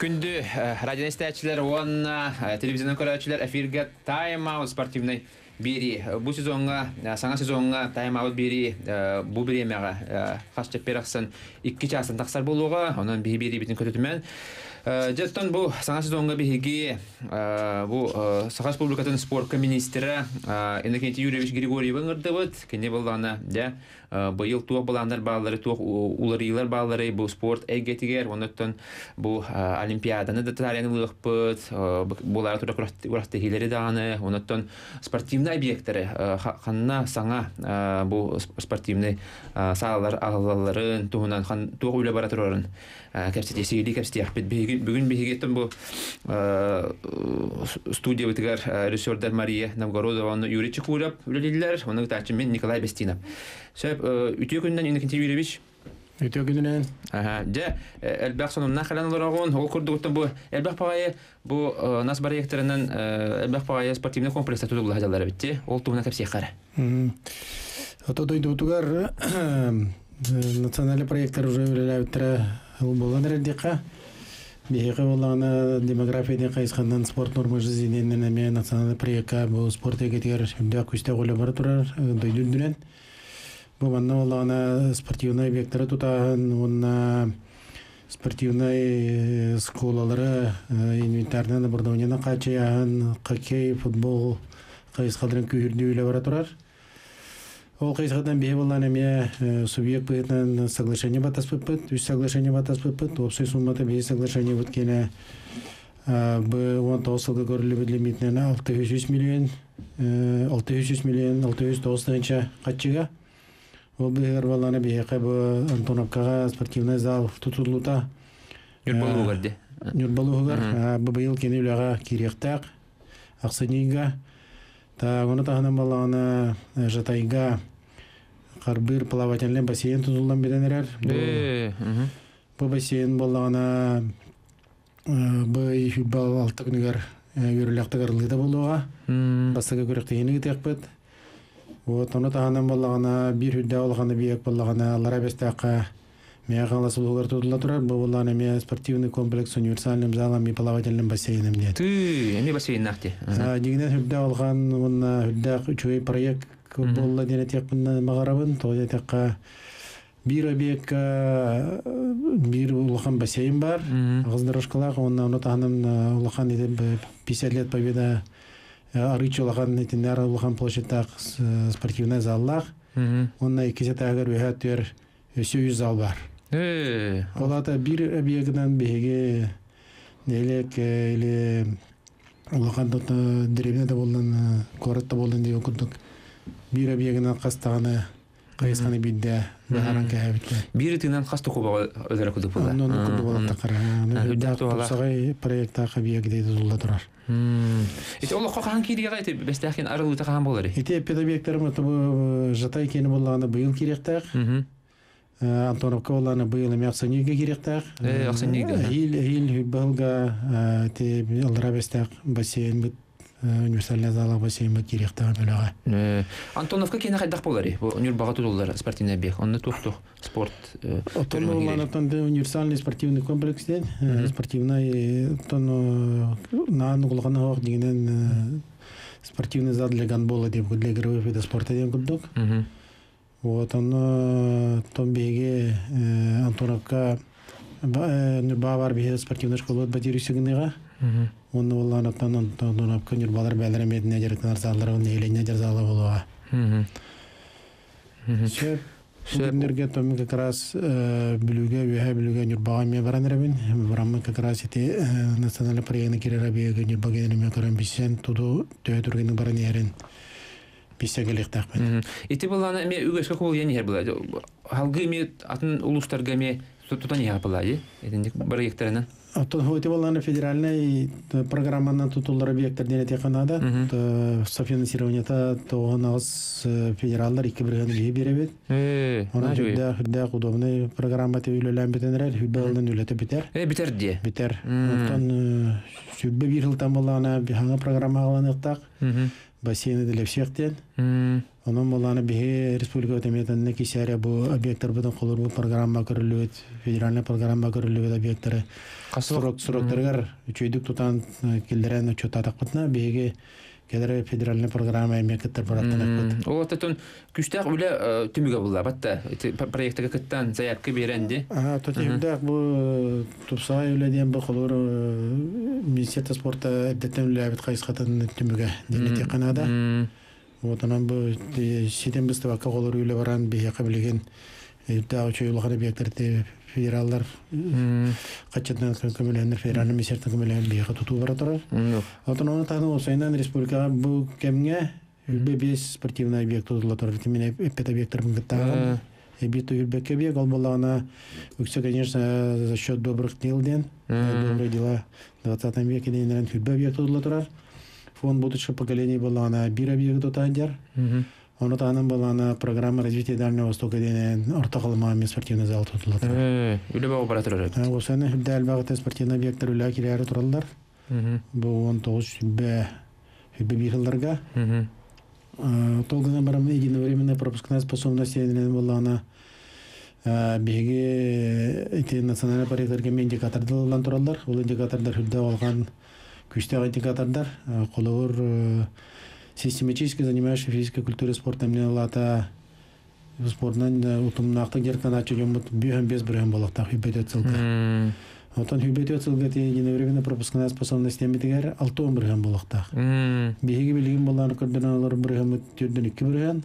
Күнді радио истәчилер, он телевизионный көрәчилер эфирге тайм-аут спортивный бери. Бу сезонга, саңа сезонга тайм-аут бери, бу биремеға хас чепперақсын 2 часын тақсар болуға, онан бі бери бітін көтетімен. Жеттон бу саңа сезонга биһиги бу Саха Республикатын спорт министры Иннокентий Юрьевич Григорьев ыңырдыбыт. Кене болдана, да, быйыл туох баландар баллары, туох уларыйлар баллары бу спорт эгетигер, онуттан бу олимпиаданы да тараяны лыхпыт, булар тура курахты хилери даны, онуттан спортивный объекттары, ханна саңа бу спортивный салалар ағаларын, туғынан туох үйлі бара кәпсете сейли кәпсете яқпет бүгін бігеттім бұл студия бітігер режиссердар Мария Новгородова оны Юрий Чекуров үлелелер, оны тачы мен Николай Бестинов. Сөп, үтіе күннен Иннокентий Юрьевич Өтө күнінен. Же, әлбәқ сонымна қалан оларағын, ол күрді өттім бұл әлбәқ пағайы, бұл нас бар ектерінен әлбәқ пағайы спортивный комплекста тұтылы хажалары бітті, ол туғына кәпсей қары. Ото дойду утугар национальный проекттар уже үлеләбіттірі Булган демография ден кайсқандан спорт норма жизненнән әмә националь проектка бу спорт егетер шүндә күстә голы бар дойду дүнән. Бу манна булган спортивный объектлары тутаган, онна спортивный школалары инвентарны бурдауняна качаян, хоккей, футбол кайсқадрын күрдү үле бара турар. Ол кайсыгыдан бе болан эме субъект бытынан соглашение батас быппыт, үс соглашение батас быппыт, суммата бе соглашение бүткене б он тоғызылғы көрілі лимитінен 600 миллион, 600 миллион, 690 қатчыға. Ол бұ Антоновкаға спортивный зал ғыр. Бұ бұйыл кені үліға керектақ, ақсынейға. Та оны тағынан балағына жатайға қарбыр плавательный бассейн тұтылдан беденерер. Бұл бассейн болағына бұл футбол алты күнігер өріліқтігер лыда болуға. Бастығы көректігені кетекпет. Вот оны тағынан болағына бір хүдді олғаны бейек болағына аллара бестаққа Мен қаласы бұлғар тұтыла тұрар, бұл болағына мен спортивный комплекс универсальным залом и плавательным бассейном нет. Ты, эми бассейн нақты. Дегенен хүдді алған, оны хүдді үчөй проект болла дене тек бұнна мағарабын, тоғыда текқа бір объект бір улахан бассейн бар, ағыздырышқылақ, оны оны тағынан улахан етіп 50 лет победа арыч улахан етінер улахан площадтақ спортивный заллақ, онна өйәт төр өсі зал бар. Олата бир объектынан беге нелек или улахан деревняда болдан коратта болдан деген күндік бир объектынан қастағаны қайысқаны бидде бахаран кәбітке. Бир тыңнан қасты куба өзара күдік болды. Онын күнді болатта қара. Сағай проекта объект дейді зулда тұрар. Ити ол қоқан кириге айты бестәхин арылы таған болар. Ити педобъекттарымы тобы жатай кені болғаны бұйыл керектақ. Антоновка оланы быйыл эми акционерге керектак. Э, акционерге. Хил хил былга те алрабестак бассейн бит универсальный зал бассейн бит керектак бөлөгө. Антоновка кене кайдак болар. Бу универсальный бага тулулар спортивный бег. Онны туктук спорт. Отоллар тон универсальный спортивный комплекс ден спортивный тон наан кулганы хок дигенен спортивный зал для гандбола деп для игровых видов спорта ден курдук. Вот он том беге Антоновка бавар бе спортивный школа батирисигныга. Он олан аттан Антоновка нюрбалар бәләре медне директор заллары он елене залы болуга. Сөп Күндерге том как раз бүлүгө веха бүлүгө нюрбага ме баран рабин. Барамы как раз эти национальный проектны кирера беге нюрбага ме каран бисен туду төтүргенин баран ерин бисегелектак бен. Ити буланы эме үгөскө кол яни хер була. Халгы эме атын улустарга эме тутан я була, е? Этинди бар ектеринен. Атын хоти буланы федеральный программанан тутулар объекттер дене теканада. Софинансирование та тоғанагыз федералдар ике бирген бие беребет. Э, Она жүдә хүдә удобный программа те үйләлән битенрәр, хүдәлдән үләтә битәр. Э, битер ди. Битәр. Онтан сүббе бир жылдан булана бихаңа программа аланыктак. Бассейны делепсектен М, Онон боланы биһи республика өтеметенне кисәрә бу объекттар бүтән колор бу программа көрүлүбүт, федеральный программа көрүлүбүт объекттары. Касылык. Срок сроктаргар үчөйдүк тутан килдерен учет атакпытна келер федеральный программа эмекеттер бараттан акпыт. Ол аттон күштәк үле түмүгө булла батта проекттага кыттан заявка беренди. Ага, тотемдак бу тупсай үледен бу колор министерство спорта эддетен үлебит кайсыкатын түмүгө денети канада. М, Вот анан бу сиден біз табакка колор үле баран биһи кабилеген дагы чөйүлган объекттер федераллар м, качаттан көмөлөнөр федеральный министрликтен көмөлөн биһи тутуу бара турар. м, Отон оны таны осайнан республикага бу кемге үлбе бес спортивный объект тутула турар. Тимин эппет объекттер бун гыттаган. Эбит үлбекке бек ол боллагана үксө конечно за счет добрых дел ден. Добрые дела 20 веке дейін үлбе объект тутула турар. Фонд будущего поколения боллагана бир объект тутаандар. м, Оны таным болана программа развития Дальнего Востока дейін ортақылма спортивный зал э, Үле багы бара турар. Осыны хүлдә әлбәғыты спортивный объекттер үлә кирәре туралар. М, Бу 19 хүлбә хүлбә бир жылларга. м, Толгына барам единовременная пропускная способность енен болана биги эти национальный проектлерге мен индикаторды алган туралар. Ул индикатордар хүлдә алган күчтәге индикатордар колор систематически занимаешься физической культурой спортом не лата спортнан утумнакты геркан ачы жомут бүйһәм без балакта хүбәтә цылга. м, Отон хүбәтә цылга те единовременная пропускная способность 6 бирәм балакта. м, Биһиги билигин болларын көрдөн алар бирәм төрдөн 2 бирәм.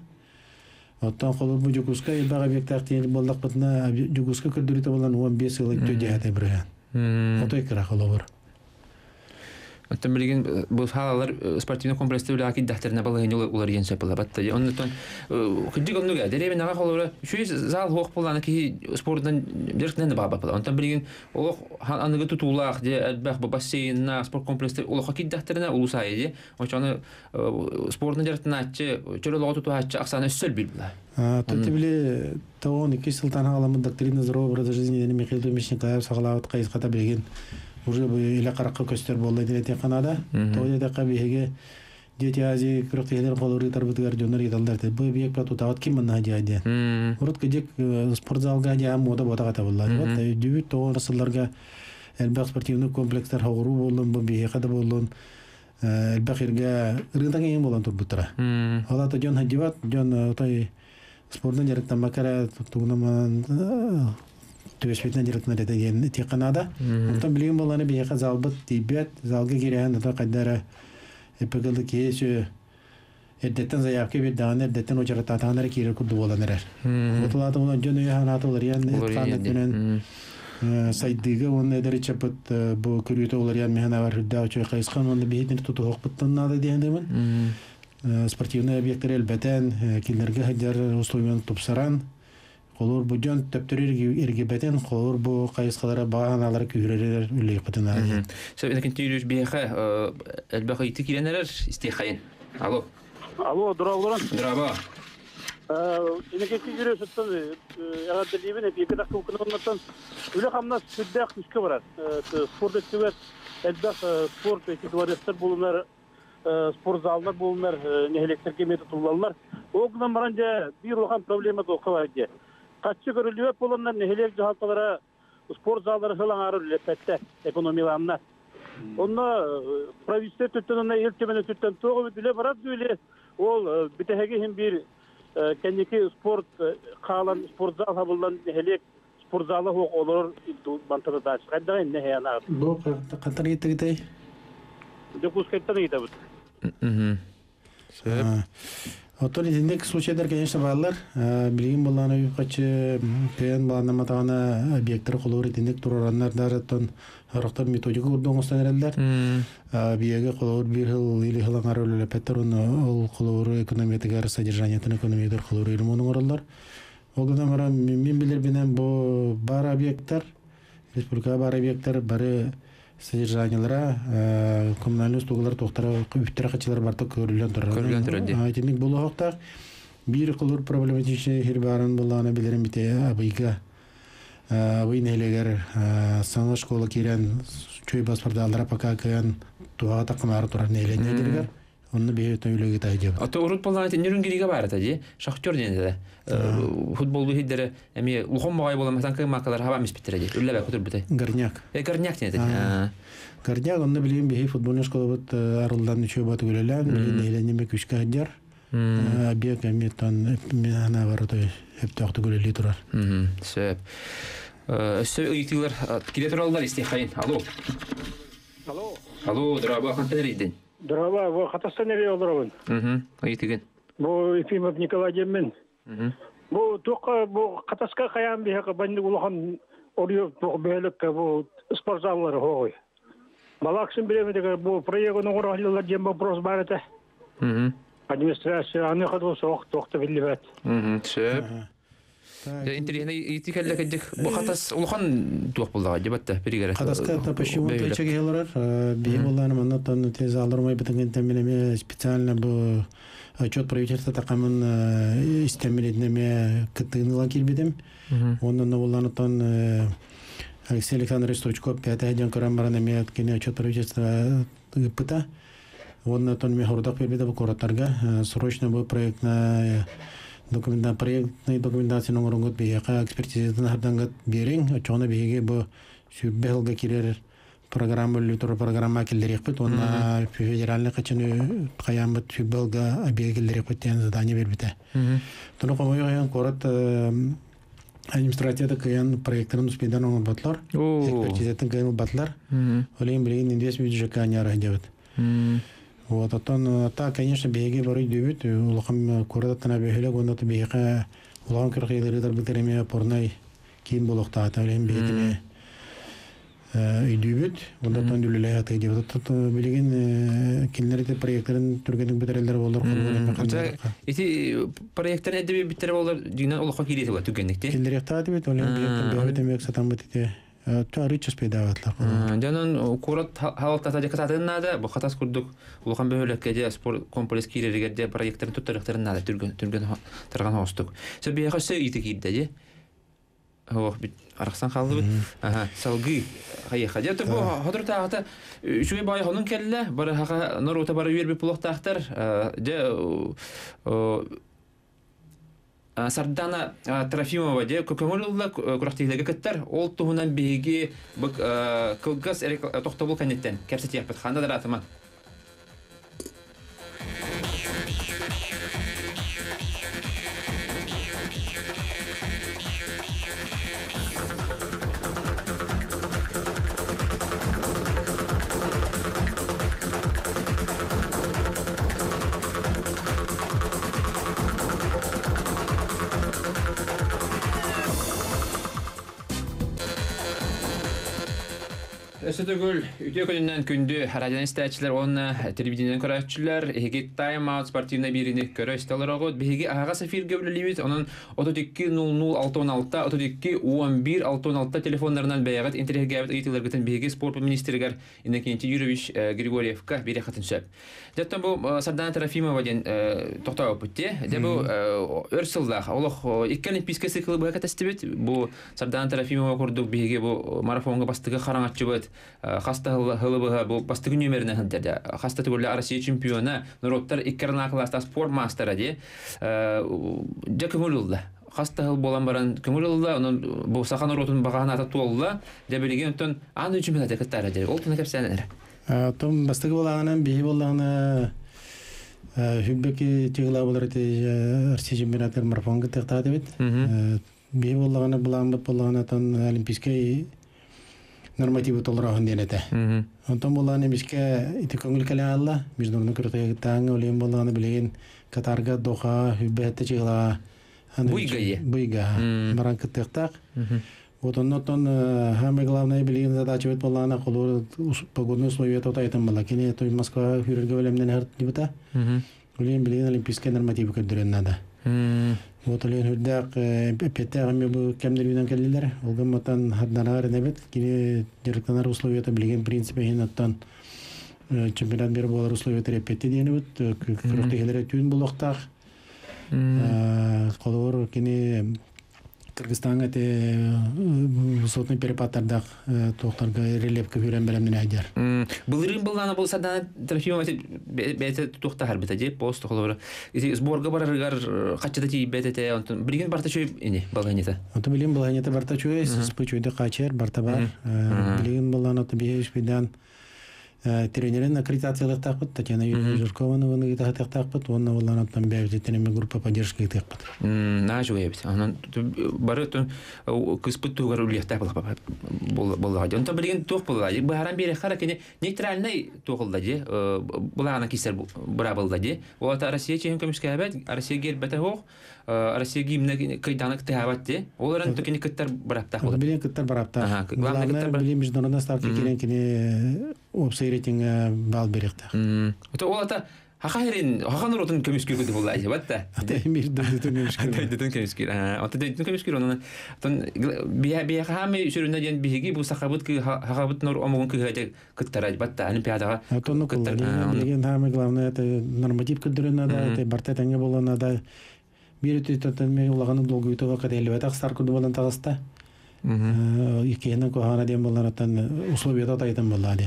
Оттан колор бу жукуска ибага бектак тиен болдак бутна жукуска көрдөрүтө болан 15 ыл төдө хата бирәм. м. Отой кра колор. Оттон билген бу халалар спортивный комплексте үле аки дахтерне балыгын улар улар ен сапыла батта. Деребен ага холора шуй зал хок буланы ки баба. Билген ол аныгы тутулах де албах бассейнна спорт улусай де. Очаны спортны директен ачы чөрөлөгө туту ачы аксаны өссөл билбла. А тут биле тоон 2 сылтан аламы доктрина здорового образа жизни Михаил сагалават билген. Уже бу иле каракка көстөр болду дене те канада. Тоя да кабиге Дети Азии крохтелер колоры тарбытыгар жонор идалдар. Бу биек плату тават ким мына диаде. М. Урут кедек спортзалга дия мода бота ката булла. Вот дүбүт тоон расылларга элбак спортивный комплекстер хогуру болдун бу биек ката болдун. Элбак ирге рынтан эң болон турбутра. М. Ала та жон хаджибат, жон той спортдан жарыктан макара тугунаман төбеспетен жарыктан рете ген тек канада. Онтан билген боланы биека залбыт тибет, залга кирен та кайдара эпегелди кесө Эддеттен заявка бир даган эддеттен очарата таанар кире курду боланар. М. Отулаты уна жөн уя ханаты олар ян Улар этканет ен- менен М. сайдыга он эдери чапыт бу көрүтө олар ян механа бар хүдда очой кайскан онда бихитин туту хокпуттан нада дегендемин. М. спортивный объекттер элбетен килерге хаджар условиян тупсаран колор бу жон төптөрөр эргебетен колор бу кайыскалара бааналар күрөрөр үлек бутына Со энэ континуус биеха элбах ити киренерер истихайн. Алло. Алло, дұрағылырын. Драба. Инекетті жүрі сұттан, әғадды дейбін, екі дақы өкіні орнаттан, үлі қамна сүрдәқ күшкі барад. Спорт өткібет, әлбәқ спорт өте дворецтер болынар, спорт залдар болынар, нехелектер кеметі тұлалар. Оғынан баран жа бір оған проблема доқы бар же. Қатшы көрілует болынар, нехелек жағалталара спорт залдары сылан ары үлепетті экономияланна. Онна правительство төттөн ел төмене төттөн тоғы биле барат дүле ол битеге хим бир кенеки спорт калан спорт зал хабылдан хелек спорт залы хок олор бантада да кайда не хаяна бу кантар кетти докус кеттен иде бут Отон изиндек случайлар, конечно, баллар. Билген боланы качы кыян баланы матагана объекттер колор изиндек турараннар даже тон характар методика урдоңустан эрелдер. Биеге колор бир хыл или хылаңар өлеле петтер ол колор экономиятыгар содержаниятын экономиятыр колор ирмонун оралдар. Ол гана мара мен билер бенен бу бар объекттер республика бар объекттер бары содержаниялара коммунальный услугалар тоқтара үттер качылар барта көрүлөн турар. Көрүлөн турар, ди. Айтымик болу хоктак бир кылыр проблематичный хер барын буланы билерим бите абыйга. Абый нелегер саңа школа кирен чөй паспорт алдыра пока кыян туага такымары турар нелене диргер. онны бие то үлеге тайжы Ото урут болған әте нөрін кереге бар әте же, шахтер дені де. Футбол бүйдері, әме ұлхон бағай болам, танкы мақалар хаба мес біттірі же. Үлі бәк өтір біті. гарняк Е, гарняк дені А. гарняк онны билген бие футбольный школа бут арылдан үчө баты үлелен билген нейле күшкә хаджар бия кәметтан мен ана бар то хеп тахты үлели турар Сөп. Өссө ыйтылар, келе тұралдар істе қайын. Алло. Алло. Алло, дыраба қантен рейден. Дрова, во Хатастан эре олоробун. Ыйтыгын. Бу Ефимов Николай улахан спортзаллар. Балаксын білемі деге бу проектын оңыралылар дем вопрос бар эте. Администрация аны. Сөп. Бу хатас улхан та почему манна тез алырмай специально бу отчет правительства такамын ондан болланы тан Алексей Александрович пятая кене отчет правительства пыта бербеде бу срочно бу проектна документа проектный документацияның орынгыт бияка экспертизадан хардангыт берең очоны биеге бу сүббелге кирер программа лютур программа килдерек бит онна федеральный качаны каямбыт сүббелга абиге килдерек бит ян задание бербите туну комойган корат административада кыян проекттарын успейдан оңор батлар экспертизатын кыян батлар. Олейн билген индес бюджетка аняра дебит Вот, оттон та, конечно, беги бары дүйбүт, улахам курдаттана бехеле гонда бега улахам кыргыйлары битереме порнай кийин болохта та элем бегине үйдүйбүт, онда тон дүлүле аты деп. Оттон билген кинлерде проектларын түргенин битерелер болдор Ити проекттен эдеби олем бегин демек сатан битте. Тары чөс пейдаватлар. Жанын курат халатта та жакататын нада, бу хатас курдук улахан бөһөлөккө же спорт комплекс кирергерде проекттер туттарыктарын нада түргөн түргөн тарган хостук. Сө бия хасы ити кирде же. Ох бит араксан халды бит. Аха, салгы. Хая хажа то бу ходур таата шуй бай хонун келле, бара хака норута бара юрби пулок тахтар, же Сардана Трофимова де көкөңөлүлла курактыйлыгы кыттар ол туһунан биги бык кылгас тохтобул канеттен кепсет япыт ханда да ратыма Өсөтөгүл үтө күнүнөн күндү радион истәчләр онна телевидениеден көрәчүләр эги тайм аут спортивный бирини көрө исталарыгы биги ага сафир гөвлөлибит онун 320066 3211 телефондарынан бәягат интернет ыйтылар гытын биги спорт министргер Иннокентий бире хатын сөп. Жаттан бу Сардана Трофимова ден циклы бу катастыбет. Бу Сардана Трофимова курдук биги бу марафонга бастыгы хараңатчыбыт. Хаста хылыбыга бу бастыгы нөмеріне хынтерде. Хаста түгілі Россия чемпиона, Нуроттар иккерна класста спорт мастера. Жа көңілілді. Хаста хыл болан баран көңілілді, оның бұл сақан уротын бағаған ата туылды. Де білеген өттен аны чемпионат кеттары де. Ол түні кәпсәнер. Том бастыгы болаганан бихи болагана хүббеки тигла болар те Россия чемпионаттар марафонга текта дебит. Бихи болагана буламбыт болагана тон олимпийский нормативы толырағын денете. Онтон боланы бізге ити көңіл кәлі алла, международный күртігі таңы олейін болағаны білеген Катарға, Доха, Хүббәтті чығыла. Буйга е. Буйга. Баран кыттықтақ. Вот он тон самое главное билеген задача бит болана колу погодные условия то тайтан бала. Кене той Москва хүрерге белемнен хар дибата. Олейін билеген олимпийский нормативы көндірен нада. Вот олен хүрдәк петтәгәме бу кемдер бидән келдиләр. Ул гамматан хаднарар нәбет кире директорлар условията билген принципе хинаттан чемпионат бер болар условия репетти дине бит. Кырыкты хелере түн булыктак. Колор кини Кыргызстанга те высотный перепадтардак тоқтарга релепка хүрен белем мене айдар. Былырын быллана болса да Трофимов бәте тухта харбита же пост толор. Сборга бараргар качада ти бәте онтон билген барта чөй ине балганета. Ото билген балганета барта чөй спычуйда качер барта бар. Билген баллана то бидан тренерин аккредитациялык такпыт Татьяна Юрьевна Жиркованова ны тахтак такпыт, онна болан аттан бәвде тенеме группа поддержки такпыт. На жуе бит. Анан бары тон кыспыт тугар улиятта бол болга. Онта билген тук болга. Бааран бери хара кене нейтральный тугылда же. Булана кисер бара болда же. Ота Россия чейин көмүскәбәт, Россия гербәтә хок. Россия гимне кайданык тәһәбәт же. Оларын тукене кыттар барапта хол. Билген кыттар барапта. Главное билген международный ставка кирен кене опсай рейтинга бал беректе. Это олата Хахайрин, хахан ротун көмүскүр күдү булла айы батта. Ата эмир дөтүн көмүскүр. Дөтүн көмүскүр. Ата дөтүн көмүскүр онун. Тон бия бия хами сүрүнө ден биги бу сахабыт ки хахабыт нор омогун ки хажа кыттара батта олимпиадага. Атону кыттар. Деген хами главное это норматив күдүрүнө да, это барта теңге болона да. Бир түтөтөн мен улаганы долгу үтөгө каделбата стар күдү болон тагыста. Икенен кохана дем болар аттан условията тайтан боллади.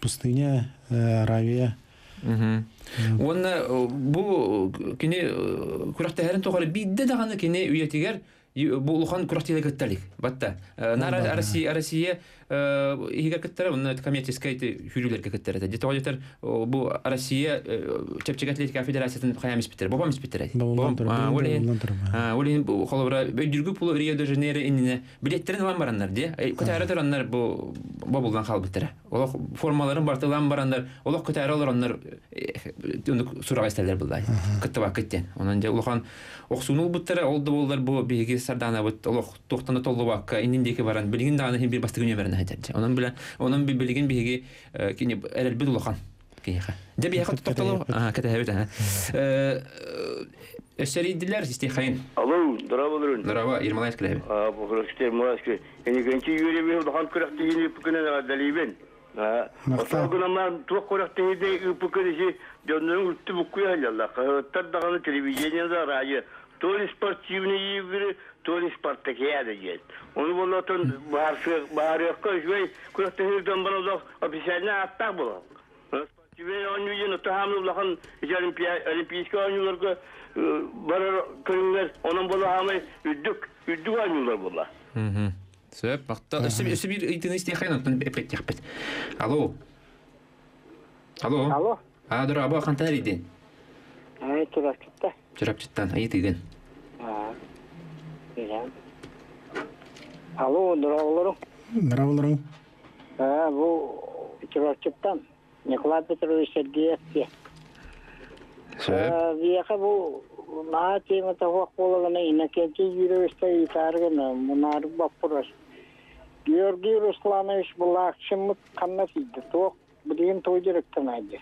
Пустыня, Аравия. Онна бу кини күрәхтәһәрен тоғары бидде дағаны кини үйетигер бу улухан күрәхтәле кеттелик. Батта. Нара Россия Россия игер кеттер, онна коммерческая хүрүләргә кеттер. Дә тоҗетер бу Россия Чепчек атлетика федерациясының хаямис битер. Бабам битер. Бабам. Олин. Олин холобра бөйдүргү пулы Рио де Жанейро инне билеттерин алан бараннар ди. Көтәрә тораннар бу бабулдан хал битер. Олох формаларын бартылан барандар. Олох көтәрә алар сурага истәләр булдай. Кытта кеттен. Онан же улахан оксунул буттара олды болдар бу биги сардана бут олох тохтана толлу бакка ининдеки баран билгин даны хим бир бастыгы берне хәтәт. Онан белән онан би билгин биги кини эрел бит улахан. Кини ха. Де би хат токтолу. А, кете хәбит. Э Эсеридилер истихайн. Алло, Ирмалайт клеб. А, бухрастер, мураске. Я генчи юри бе дахан күрәкте йини пүкенә далибен. Sportivni игры, Toli спартакиада дед. Он был отон барсы, барыкка бана да официально аттак була. Спортивный он виден, то хамны улахан олимпийский ойнуларга барар көрүңөр, онун бола хамай үддүк, үддүк ойнулар була. Сөп, бақта, өсі бір үйтін істейхайын, оттан әпет яқпет. Алло. Алло. Алло. А, дұры, аба қантар еден? Ай, еден. А, берем. Алло, дұрағылырың. Здраволорың. А, бұл чурапчыттан. Николай Петрович Сергеевке. Вияқа бұл на тема тахуақ болығына инакенче юревесте итаргына мұнар баппыраш. Георгий Русланович бұл ақшымыт қанна фиді. Тоқ білген той директорын айды.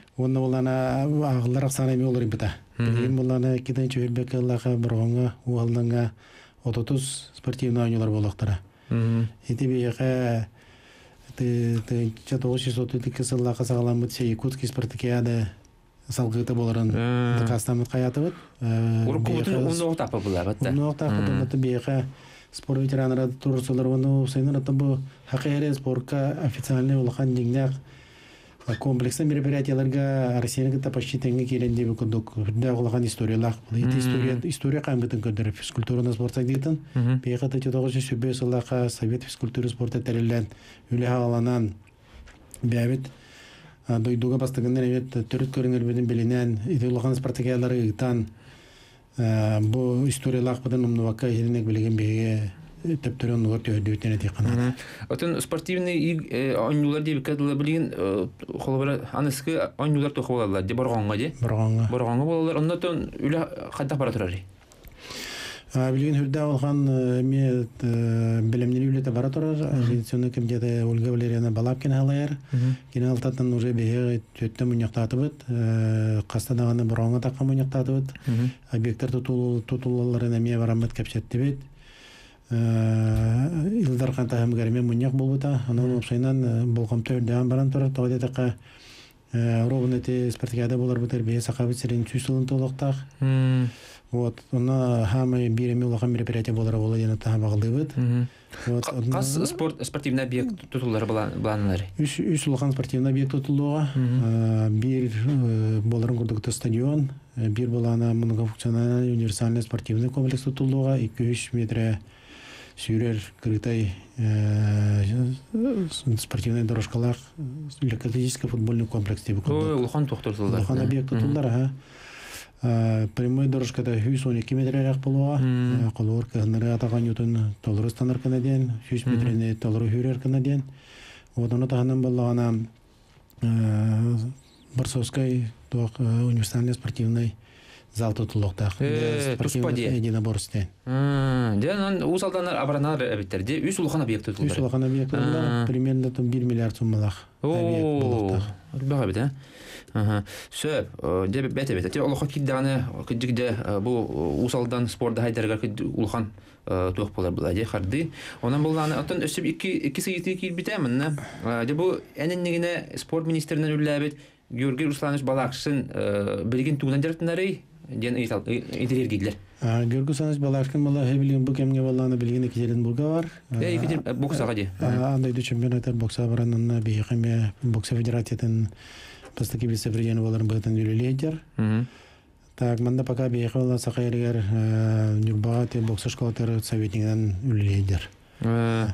Онна болана ағылар ақсана еме олар имбыта. Билген боланы киден чөйбек Аллаха бұрғанға уалдыңға ототuz спортивный ойнулар болақтара. Эти бияқа тоғыз жүз отыз екі сыллақа сағаламыт се Якутский спартакиада салгыты боларын Дакастамыт қаяты бұд. Урку бұтын ұны оқтапы бұла, бәтті. Уну аты бұл хақире спортқа официальный улахан деңнәқ комплексный мероприятияларга Россияны гыта почти теңге келен деп күндүк. Хүрдә гылган историялар. Бу история история кайгытын көндүр физкультураны спортса дейтин. Бейгата 1905 жылга Совет физкультура спорты терелен үле аланан бәбит дойдуга бастыгыннан эбет төрөт көрүңөр беден белинен идеологиялык спартакиялары ыйтан бу историялар бадан умнувака херинек билеген беге төптөрөн нугар төһөдүтен этикана. Отын спортивный ойнулар деп кадыла билген холбара аныскы ойнулар тохо болалар деп барганга де. Барганга. Барганга болалар. Ондан үле кадда бара турар. Билген хүрдә алган ме белемнәр үлете бара торар. Организационный комитеты Ольга Валерьевна Балапкина халаяр. Кине алтатын уже беге төттә муньяктатыбыт. Каста даганы боронга такка муньяктатыбыт. Объекттар тутул тутулларын эме барамыт кепчетте бит. Илдар канта һәм гәрме муньяк булбыта. Аның опсайнан булгамта үрдән баран торар. Тагы така ровнете спартакиада булар бутер бе сакабыт сирен сүсүлүн толоктак. Вот, она хамы биреме улахан мероприятие болара бола яна таха багылдыбыт. Вот, Кас спорт спортивный объект тутулары буланлар. Үш үш улахан спортивный объект тутулуга. Бир боларын курдукта стадион, бир болана многофункциональный универсальный спортивный комплекс тутулуга, 2-3 метр сүйрер кырытай спортивный дорожкалар, легкоатлетический футбольный комплекс деп Ой, улахан тохтурдулар. Улахан объект тутулар, ага. прямой дорожкада 112 метрерак болуға қолуыр кығыныры атаған ютын толыры станар кына ден 100 метріне толыры хүрер кына ден оданы тағанан болағана барсовской универсальный спортивный зал тұтылықтақ туспаде. единоборстве Ден усалданар абранар. Де үс улахан объект үш тутулар. улахан объект болуға примерно там 1 миллиард суммалақ объект О, болуқтақ бага бит, а? Ага. Сөп, де бете бете. Те улахан киддаганы киддигде бу усалдан спортда хайдарга кид улахан туох болар була де харды. Онан булганы атын өсүп iki iki сыйты кил битәмен. Де бу эненнигине спорт министринен үлләбит Георгий Русланович Балакшин билген тугунан директорлары ден идерер гидлер. Георгий Саныч Балашкин бала хебилин бу кемге баланы билген Екатеринбурга бар. Э, Екатерин боксага де. Андай да чемпионаттар бокса баранына бейхаме бокса федератиятын пастаки вице-президент боларын быгытын үлелейдер. Мгм. Так, манда пока бейхе бала сақайригер Нюрбага те бокса школатары советнигінен үлелейдер. Э,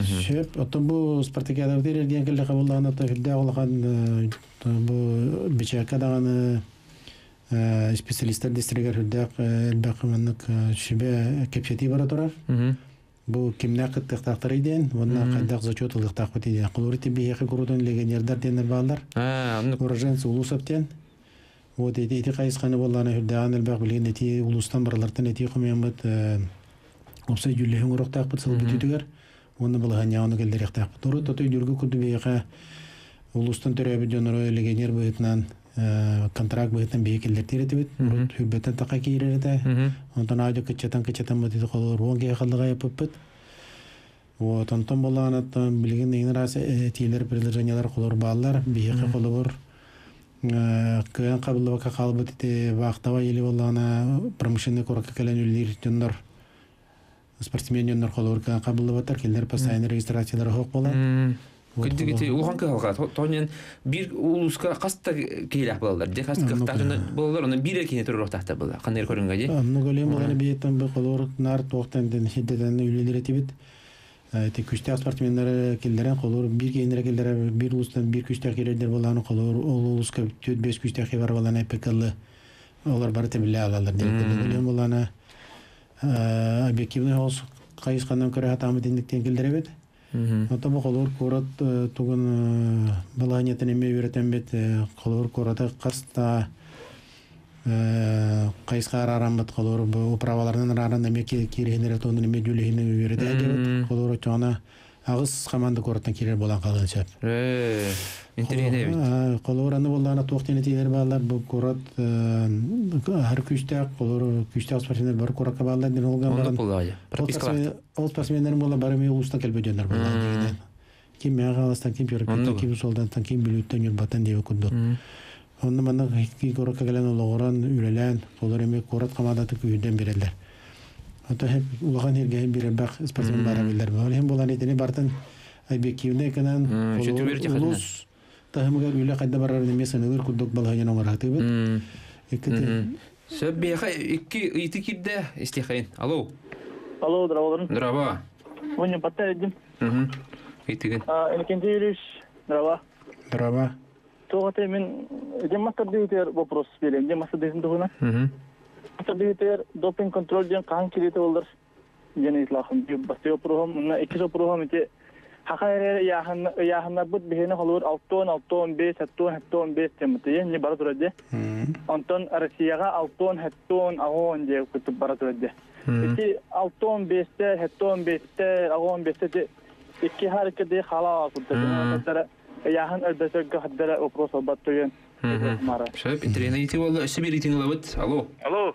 Шеп, оттон бу спартакиада өтер ерген келі қабылдаған ата хүлде олған бу бичака дағаны специалисттер дестрегер хүлде әлбәқ маннык шебе кепсети бара тұрар. Мгм. Бу кимнә кыттыктактар иден, онна кайдак зачет ылыктак бит иден. Кулур ти бие курудон легионердар денер балдар. Уроженец улусаптен. Вот эти эти кайсканы болланы хүлдәгән әлбәк билген эти улустан барлартан эти кумямыт опса жүлле хуңроктак бит сыл битүдер. Оны булган яны келдеректак. Туры тоты дүргү күдү бие улустан төрөбү жонору легионер быйтынан контракт быйтан бие келдертер бит. Урут хүббетен така кийрерде. Мгм. Онтон ајда кычатан кычатан бит колор вонге халдыга япыппыт. Вот онтон болан аттан билген эң рас тилер приложениялар колор баллар бийеке колор кыян кабылы бака калбыт ите вактаба или болана промышленный коракка келен үлдир жоннор спортсмен жоннор колор келдер постоянный регистрациялар хок болан Күддигити улхан калга. Тонен бир улуска каста кейлак балдар. Де каста Ну, кыктагын балдар, оны бир экене турып тахта бала. Кандай көрөнгө же? Ну голем болан биетен бе колор нар токтан ден хидден үлдир этибит Те күчтә спортсменнәре килдерән колор бир генерә килдерә бир улустан бир күчтә килдер боланы колор ол улуска 4-5 күчтә хибар боланы пекеллы олар бары те билә алалар дип боланы объективный хос кайыскандан көрә хатамы диндиктен килдерә бит Мгм. Ата бу колор корат тугын баланиятын эме үйрәтәм бит колор кората каста кайска арарам бит колор бу управалардан араран эме киренер тонун эме жүлехине үйрәтә Мм. бит колор чана Ağız komanda koruttan kirer bolan kalınca. Eee, internet evet. Kol oranı bollana toxtini diğer ballar bu korut her küçte kolor küçte asparsinler bar korak ballar den olgan bar. Old pasmenlerin bolla barmi usta kelbe döndür bolla. Kim yağalastan kim yörükten kim солдан, kim bülütten yürbattan diye okundu. Onu bana hiçbir korak gelen olan ürelen, kolor emek korat kamadata köyden verirler. келен ологоран, үлелен, олар эме корат камадаты күйден берелер. Ата хеп улаган ерге хеп бирер бак спортсмен бара билер. Ол хем болан этени бартын объективне экенен Мм, жети берди хатынан. улус тахымгар үле кайда барар неме сынылыр курдук балайын оңараты бит. Мм. Экети Сөп беха икки ити кирде истихайн. Алло. Алло, здорово. Здраво. Ваня, подтвердим. Мгм. Итиген. Элкенти Юрьевич, здорово. Дрова. Тоғаты мен демастар дейтер вопрос берем. Демастар дейтін тұғына. Мгм. Демастар дейтер допинг контроль ден қан келеті олдар. Жені ислахым. Басты опырғым, мына екі опырғым ете Хахайре яхан яханна бут бихене холур алтон алтон бес алтон алтон бес темте не бара турады. Антон Россияга алтон алтон агон де кутуп бара турады. Ити алтон бесте алтон бесте агон бесте де икки харкеде хала кутуп. Яхан элбесеге хаддара опрос баттуен. Мара. Шөп, интернет ити болду, эссе бир итиң лабыт. Алло. Алло.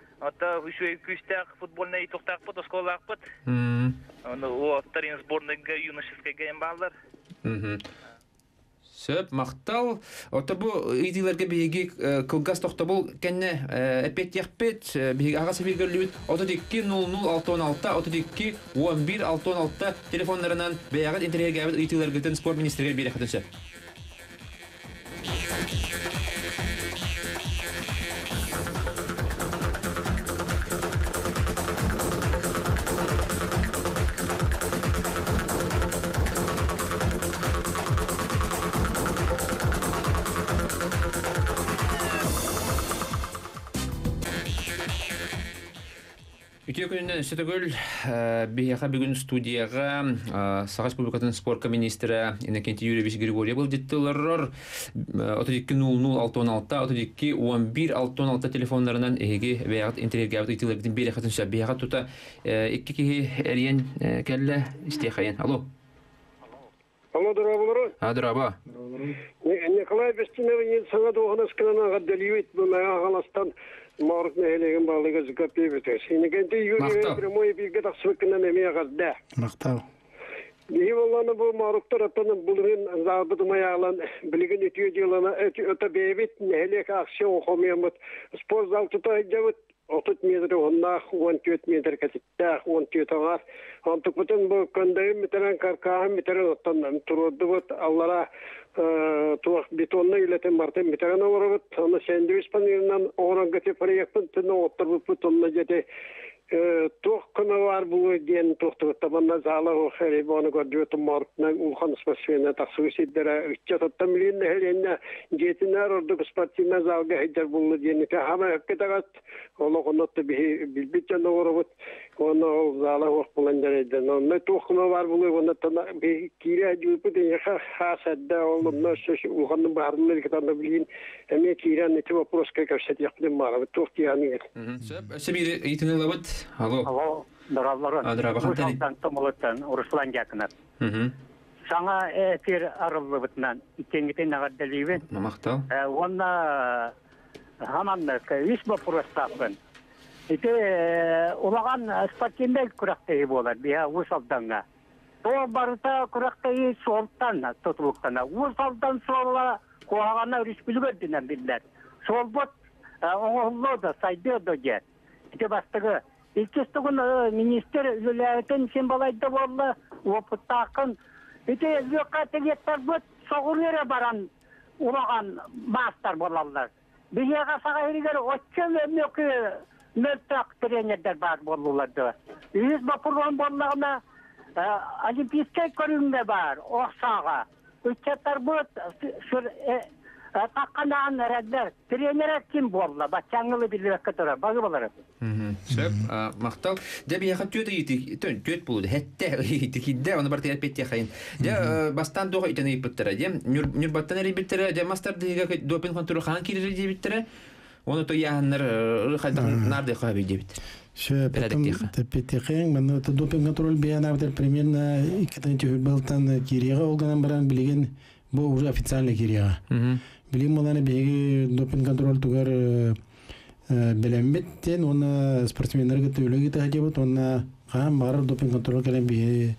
Ата еще күстәк футбольный бут. Мм. Оны о тарин сборныйга юношеский гейм балдар. Мгм. Сөп, мақтал. Ота бу идилерге биги кылгас тохта бул кенне эпет яхпет биги ага сабиргерлүбүт. Ота дикки 00616, ота дикки 11616 телефонларынан беягат интернетге абит идилергетен спорт министрге бире хатынса. Үтө күнүнөн сөтөгөл бияха бүгүн студияга Саха Республикатын спорт министрі Иннокентий Юрьевич Григорьев был диттелерор. Отодикки 00616, отодикки 11616 телефонларынан эги бияхат интернетге абыт итилердин бире хатынша бияха тута икки кихи эриен келле истехайын. Алло. Алло. А. Николай саңа бұл марық нәйлеген балыға зікап бейбітер. Сенегенде юрий прямой бейге тақсыбыкынан әмея ғадда. Мақтау. Бейі боланы бұл марықтар атаны бұлығын забыдымай ағылан білген өтіе делана өті бейбет нәйлек ақшы оқымиямыт. Спорт зал жабыт 30 метр оннақ, 14 метр кәтіттәқ, 14 ағар. Антық бұтын бұл көндайым метрен каркағын метрен оттан тұрды бұт. Аллара туақ бетонны үйлетен бартын метрен оры бұт. Оны сәндевіс панелінен оғыран көте проектін түні оттыр бұт бұт. Онына жете туох көмө бар бұл ден туохту табанна зала о хери бону көрдү тумартна улхан спасвена таксу сиддера үччө тоттам билин херенна жетинер орду спортивна залга хеджер бұл ден те хама кетагат оло конотты би оны зала о булан жерде но туох көмө бар бұл оны кире жупу де ха хасадда ол нөсөш улхан барлы кетанда билин эме кирен те вопрос как все яхтым мара сөбир итине лабыт. Алло. Алло, Руслан Якынат. Мгм. Саңа эфир арылы бұтынан, икенгітен ағаддалейбен. Мактал. Онна хаман виш вопрос-тапын. Ите улаған спортивный күрақтайы болар, бия Ұрсалданға. О барыта күрақтайы солтан тұтылықтана. Ұрсалдан сола қоғағана республикадынан билер. Сол бұт оңғылды, сайды дөге. Ите бастығы Икестігін министр үләйтін сен балайды. Ите баран, өмекі мөлтақ тренердер бар болуларды. Үйіз бапырған олимпийский көрінме бар, оқсаға. Үтчеттер бұт, таққанаған әрәддер, тренер кім болды, бачаңылы білбекке тұрар, бағы болары. Мгм. Сөп, мактал. Дә бияха төт ити, төн төт булды. Хәтта ити кидә, аны бар тәп хәйин. Дә бастан дога итәне иптәре, дә нюр нюр баттан эри биттәре, дә мастер диге допинг контроль хан. Оны то яһаннар хәлдә нарды хәби ди бит. Ше потом тепетехен, мен это допинг контроль бияна битер примерно икетен тюбелтан кирига олганан баран билеген бу уже официальный кирига. Мгм. Билим моланы беги допинг контроль тугар белембеттен оны спортсмендерге төлөги тахабыт оны кам бар допинг контроль келен би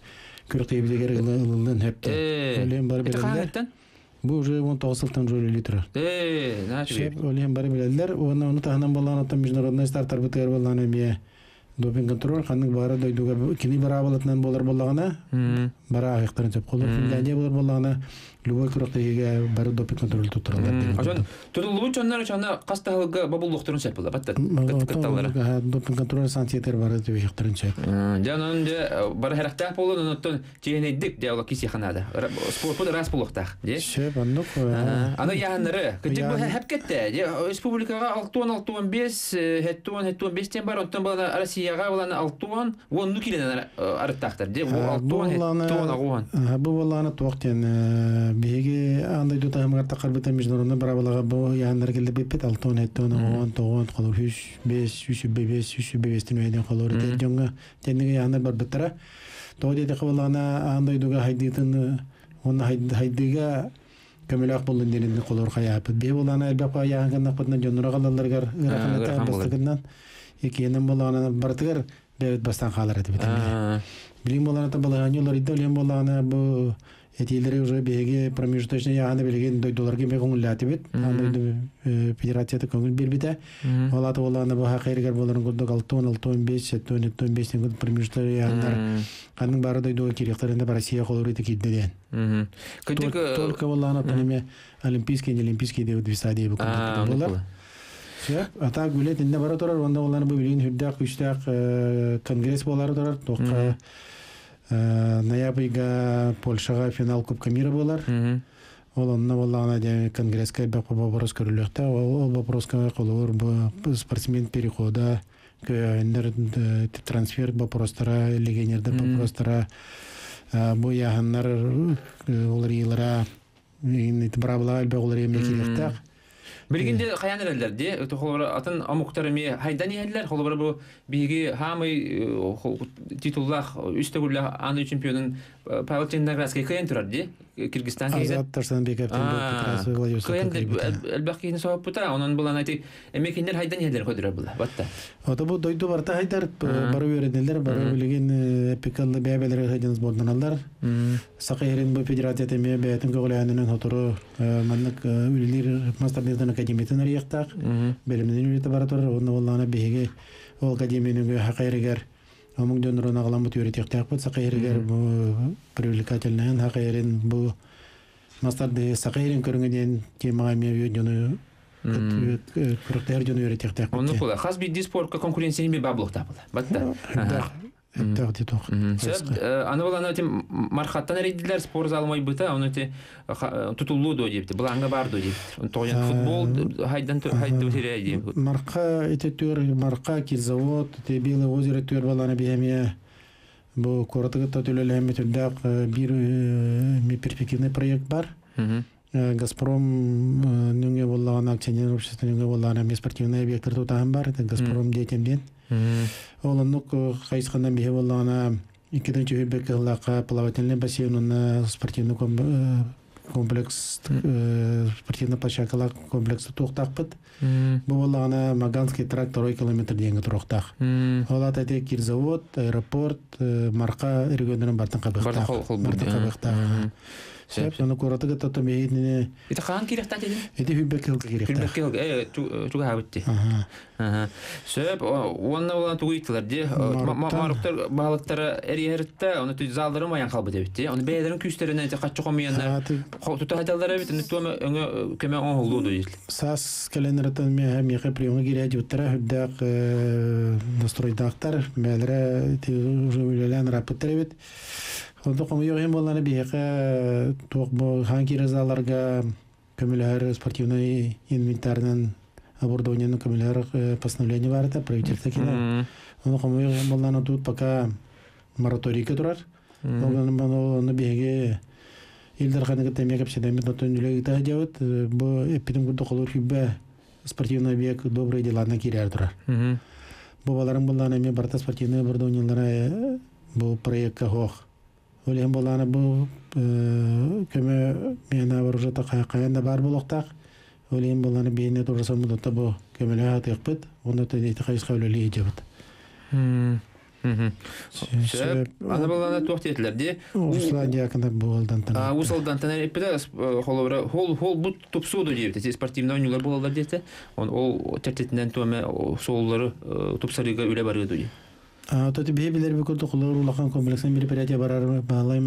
күрөктөй бизегер ылын хепте. Э. Олем бар Это Бу уже 19 сылтан жолы литр. Э, на Шеп олем. Оны тахынан балан ата международный стартар битер балан бие допинг контроль ханнык бары дойдуга кини бара болатынан болар боллагана бара колор финляндия болар боллагана любой курактагиге бары допинг контроль тутуралар Ошон tutulуу чоннар чона кастаһылга бабуллуктурун сеп допинг контроль бары Жанон же бара харахта болу нонтон чейнедик де ола киси ханада. Спорт бу раз булуктах. Же. аннык Аны бу хәп кетте. Республикага 6-6-5 хеттон хеттон 5 тен бар онтон Россияга буланы 6 он нукилен арыттактар. Же бу 6 хеттон агуан. бу баланы тоқтен беги андай дута хамгарта карбыта международный барабалага бу яандар келди бепет алтон эттон он тогон колу хүч беш үч беш үч бестин өйден колор те жонга. Тенеге яандар бар беттара. То деди кабалана андай дуга хайдытын он хайдыга көмөлөк болдун денин колор хаяпыт бе булана элбапа яанган патна жонура галаларгар ыраханата бастыгынан экенен болгана бартыгар бебет бастан калар эти битен билим болгана та болгана бу этилери уже беги промежуточный яғаны билеген дойдоларга ме көңүлләти бит андай федерацияда көңүл бербите олаты оланы бу хакыргар боларын курдук алтон алтон беш сеттон эттон беш тен промежуточный яғандар каның бары дойдуга киректеринде Россия колор ити киддеден только оланы таниме олимпийский не олимпийский деп висади бу болар ата гүлет инде бара турар онда оланы бу билген хүрдак үчтак конгресс болары турар токка ноябрьга польшага финал кубка мира болар. Ол онна боллагана де конгресске бак вопрос көрүлөктө. Ол вопроска колор спортсмен перехода трансфер вопростара легионердер вопростара. Бу яханнар олар йылыра брабла албе олар эме киректак Билгенде хаян элелер де холбар атын амуктар ми хайдан иһеллер холбар бу биги хамы титуллах үстөгүллах аны чемпионын Павел Чендаградский кыйын турар де Кыргызстан кийин. Азат Тарсан бек аптын прекрасный Владимир Кыйын элбак кийин соап бута, онун булан айты эмекендер хайдан иһеллер көдүрөр була. Батта. Ото бу дойду барта хайдар бары өйрөнелер, бары билген эпикаллы бәбелер хайдан сборналар. Сакайрын бу федерация теме бәтин көгләненен хотору маннык үлилер мастабездан академиятын арыяктак. Белемден үлете бара турар, онда буллана беге ол академиянын хакайрыгар Амуң дөнрөн агалам бут юритек так бут сакайрыгар бу привлекательный хакайрын бу мастарды сакайрын көрүнгөн темага ме жону кырыктар жону юритек так бут. Онны кула хас би диспортка конкуренция ми баблык табыла. Батта. Эптак ди тох. Сөп аны булана тем мархаттан эридилер спор залмай бута, аны те тутулуу до депти. Буланга бар до депти. Тоян футбол хайдан хайдан тире деп. Марка эте төр марка кирзавод те белое озеро төр балана бияме бу коратыгы төтөлөлө эми түрдак бир ми перспективный проект бар. Газпром нүңге боллаган акционер общество нүңге боллаган эми спортивный объекттер тутаан бар. Газпром детемден. Олоннук кайсқандан бихе боллагана икиден чөйбек кыллака плавательный бассейнуна спортивный комплекс спортивный площадкалар комплексы туктакпыт. Бу боллагана Маганский трактор километр дейинге туруктак. Олат эте кирзавод, аэропорт, марка региондарын бартын кабыктак. Бартын кабыктак. Сеп, соны коратыга тото мейдине. Ите хаан керек та дедин? Ите хүббек кылга керек. Хүббек кылга, э, туга хабытти. Ага. Сеп, онна болан тугу иттилер де. Маруктар балыктары эриеритте, оны ту залдары маян калбы дебитти. Оны бейдерин күстеринен те каччы комияндар. Тута хаталдары бит, оны тума өңө көмө он холду дейт. Сас календардан ме һәм яхы приемга кире диптера хүддак настройдактар, мәлре те уже үлелән рапыттар Бияка тук бу ханки разаларга көмөлөр спортивный инвентарнын оборудованиянын көмөлөр постановление бар да правительство кому йогын болланы тут пока мораторийге турар. Онда оны бияге Илдар ханыга темек апседами дотон үлеги та жабыт. Бу эпидем курду колор хүббе спортивный объект добрые дела на турар. Бу эме барта спортивный оборудованиялары бу проектка хох. Олем боланы бу көмө мена бар уже така каянда бар болоктак. Олем боланы бейне турсам бу бу көмөлө атыкпыт. Онда да дейт кайыс кавлели жабыт. Аны баланы тоқт етілер де. Усландия кында болдан тана. А усалдан тана эппеде холовра хол хол бут тупсуду дейт. Те спортивный ойнулар болалар дейт. Он ол тертетинен томе соллары тупсарыга үле барыды. Тоты бе билер бе курдук улар улахан комплексный мероприятие барар балай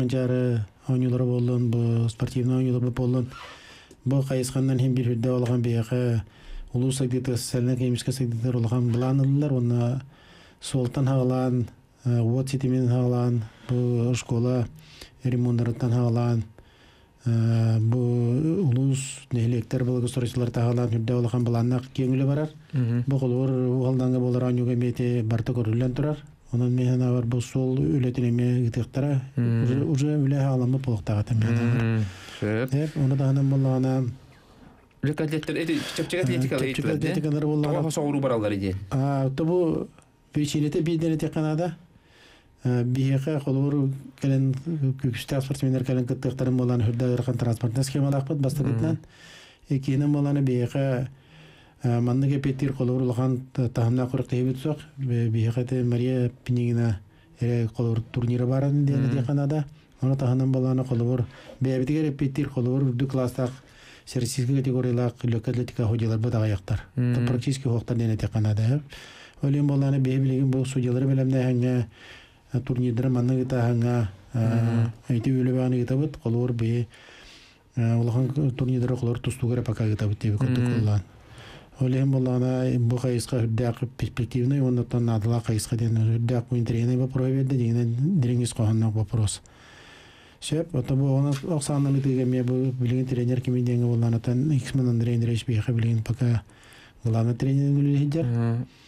ойнулар болдун бу спортивный болдун бу бир алган бияка сагдыты оны солтан хагалан вот хагалан бу школа ремонттардан хагалан бу улус нехилектер былгы сорочулар тагалан хүрдө алган буланнак кеңүлө барар. Бу колор угалданга болар анюга мете барта көрүлөн турар. Онан мен бар бұл сол өлетінеме гытыктара уже үле халамы полуктага темен. Деп, оны да анан боллагана Лекатлеттер эти чепчек атлетика чепчек атлетикалар боллагана. Тоға соғыру баралар иде. А, теканада. Бияка колор келен күкүстә спортсмендер келен кыттыктарын болан хүрдә ыркан транспортный схемалак бит бастыгытнан. Экенен боланы бияка манны кепеттир колор улахан тахамна курык тейбит сок бихате мария пинигина эре колор турниры барын диэн ди канада оны таханан баланы колор бебитиге репеттир колор үрдү класстак серсизге категориялак легкая атлетика ходилар бу дагаяктар практически хоктар диэн ди канада олен баланы бебилеген бу судьялары белемде ханга турнирдер манны гыта ханга айти үлебаны гытабыт колор бе улахан турнирдер колор тустугара пока гытабыт деп көтөкөллан Олем болана бу кайыска хүрдәк перспективный, оннан надыла кайыска ден хүрдәк бу интерьерный вопрос берде деген диреңиз коганнак вопрос. Шеп, ото бу оны оксанны митеге ме бу билген тренер кими денге болана тан X-мен тренер эш бихе билген пока главный тренер бүле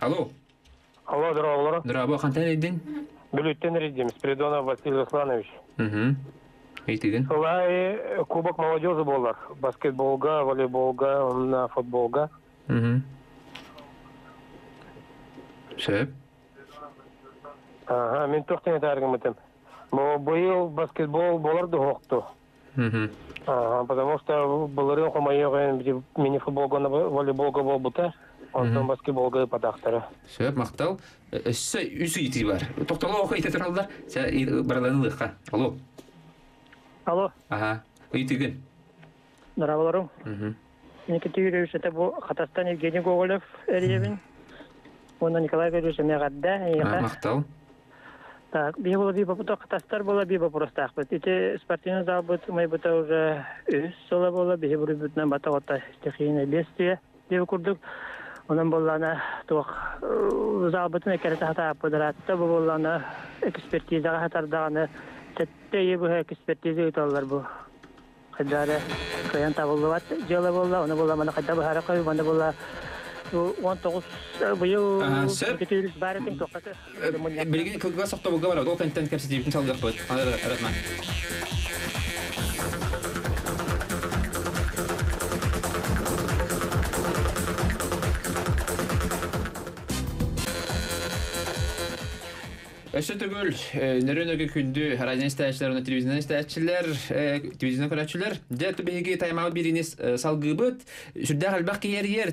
Алло. Алло, здорово, Лора. Здорово, кантан един? Бюллетень Редим, Спиридонов Василий Русланович. Угу. Эйтиген. Солай кубок молодежи болар. Баскетболга, волейболга, на футболга. Угу. Сөп. Ага, мен тоқтен етәргім етім. Быйыл баскетбол боларды хоқты. Угу. Ага, потому что былырын қомайығы мини-футболга, волейболга бол бұта. Ондан баскетболга падақтары. Сөп, мақтал. Өссі үсі ити бар. Тоқталы оқы ите тұралдар. Сә бараланы лыққа. Алло. Алло, Ага. Лару. Угу. Никита Юрьевич, это был Хатастан Евгений Гоголев, Эльевин. Он Николай Юрьевич, Мегадда, мақтал. Так, би было би попуто Хатастар было би. Вот эти спортивный зал будет, мы бы уже үс сола было, би буры будет нам бата вот стихийное боллана экспертизага хатардаганы тетте ебу экспертиза италлар бу. Кадары каян табылды жела болла, оны болла мана кадабы харакай, мана болла 19 быйыл Ага, сөп. кетирис бары тең токаты. Білген кылға соқты бұлға бар, ол тәнттен кәпсетейбін салғақ бұд. Өсі түгіл, нөрөнөгі күнді радион стәчілер, оны телевизион стәчілер, телевизион көрәтшілер, де түбеге таймау бірінес салғы бұд, жүрді қалбақ кейер ер,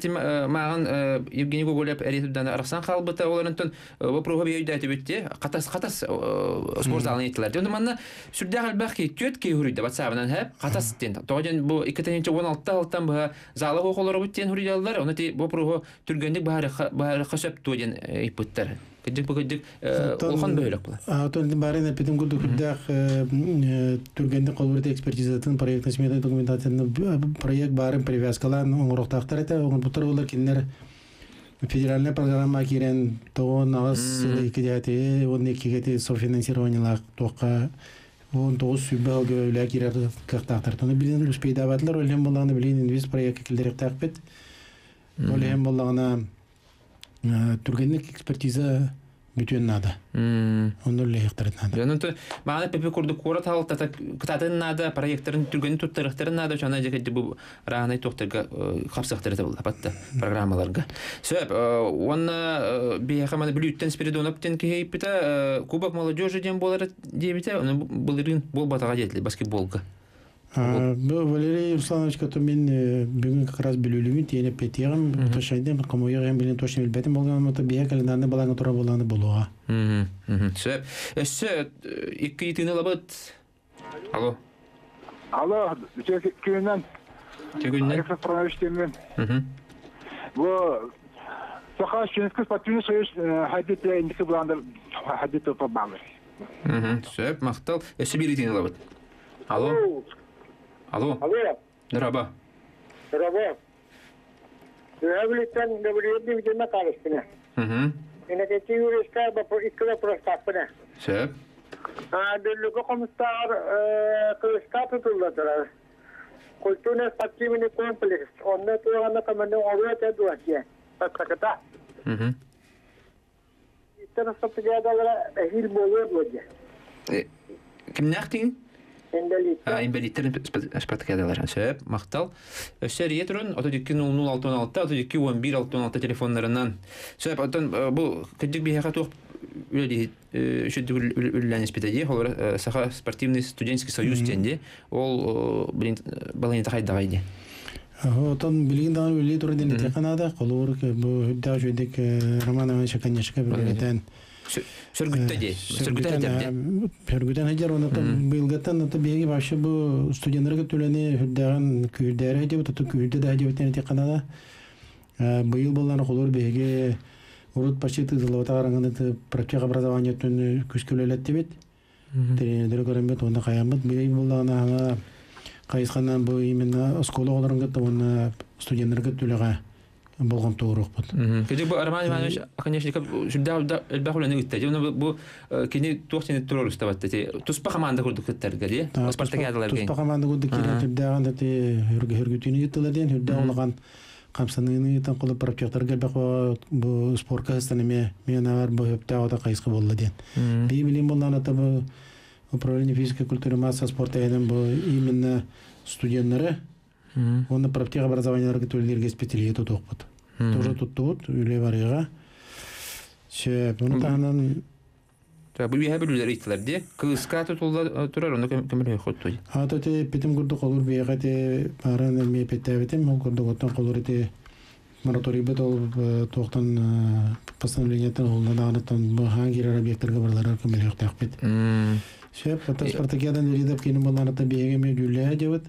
маған Евгений Гоголев әретуданы арақсан қалбыта, оларын түн вопруға бейді әті бітте, қатас, қатас спорт залын еттілер. Де манна жүрді қалбақ кей төт кей хүрейді, ватсабынан әп, қатас тен. Тоғын бұл 2-16-алтан бұға залы қоқолары бүттен хүрейдалар, оны те вопруға түргендік бағары қасөп туаден иппыттар. Кыдык бөгөдүк улхан бөөлөк була. А то барын эпидем гуду күрдәк түргәнде калбырды экспертизатын проектны смета документацияны проект барын привязкалан оңроктактар әтә оң бутар булар кинләр федеральная программа кирен тоон агыс кидәте он екі гете софинансированиялар тоққа он тоғыз сүбә гөлә кирер кыртактар тоны билен успейда батлар олен булганы билен инвест проект килдерек такпет олен булганы түргенлек экспертиза бүтүн нада Мм. онно лехтер нада Янын то мааны пепе курду кура талта та кытатын нада проекттарын түргөн туттарыктарын нада чана жеке бу раанай тохтырга капсактыры булла батта программаларга. Сөп онна бияха мана билүттен спиридоноптен кейпита кубок молодежи ден болар дебите оны булырын бол батага жетли баскетболга. Валерий русланович который мен бүгүн как раз билүүлүмүн тиене петиям тошайдем кому я билен точно билбетим болгон мото бия календарны балаңа тура болганы болууга Мм. Сөп. Икки итине лабыт. Алло. Алло, күйінен Тегүннен. Александр Панович Темин. Мм. Бұл Саха Шенская спортивный союз хадит индики буландар хадит по балыр. Мм. Сөп мактал. Бир итине лабыт. Алло. Алло. Алло, Раба. Рабо. Реабилитан говорит, где на калестине. Мм. Ina ke tiuri ska ba por ikla prostapna. Сөп. А делу ko komstar ko skapa tulla tara. Kultuna spattimini complex. Onna to ana kamano awra ta duasia. Patakata. Мм. Itara sapjada La hil bolo boja. Ким нахтин? Endali. А, инвалидтерин спартакиадалар. Сөп, мактал. Өссөр етрун 32001616, 321116 телефонларынан. Сөп, бу кыдык бияха тук үлели шүддүк үлләнес битеди, холор саха спортивный студенческий союз тенди. Ол блин балайны тахайдагайды. отон билигин дагы үлли тура ден те канада иванович конечно билгетен Сөргүттө ди, сөргүттө оны та та беги башы бу студентларга төлөне хүддәгән күрдәре дип тоту күрдә дә дип тәне канада. Быел булган холор беги урут почти тызылып таранганы та практика образование төн күскөлөлөт онда каямыт быел булган аңа бу именно оны студентларга төлөгә болгон туурuk бут. Кеди бу Арман Иванович, конечно, шүддә да элбаху ланы үтте. Жона бу кини туохтен турор уставатты. Туспа команда курдук кеттәргә ди. Спартакиадаларга. Туспа команда гудды кирен түрдәгән да те хөргө хөргүтүнү гиттелер ден хүрдә улаган камсаныны тан кулы проектор гелбек бу спорт кастаны мен авар бу хөптә ата кайсы булды ден. Би билим булган ата бу управление физической культуры масса спорта едем бу именно студентлары оны практика образованиеларга төлләргә специалиtet тотып. Тоже туттут үле барыга. Ше, буны танан Та бу биһә билүләр итләр ди. Кыска тутулда турар, оны кемер хот той. Ата те питем гурду колур бияга те баран ми петебетем мон гурду готан колур те мораторий бет ол тоқтан постановлениятан холнаданытан бу хангир объекттерге барлар кемел яктак бит. Шеп фото спартакиадан лидеп кине болланы та биеге ме жүлә дебет.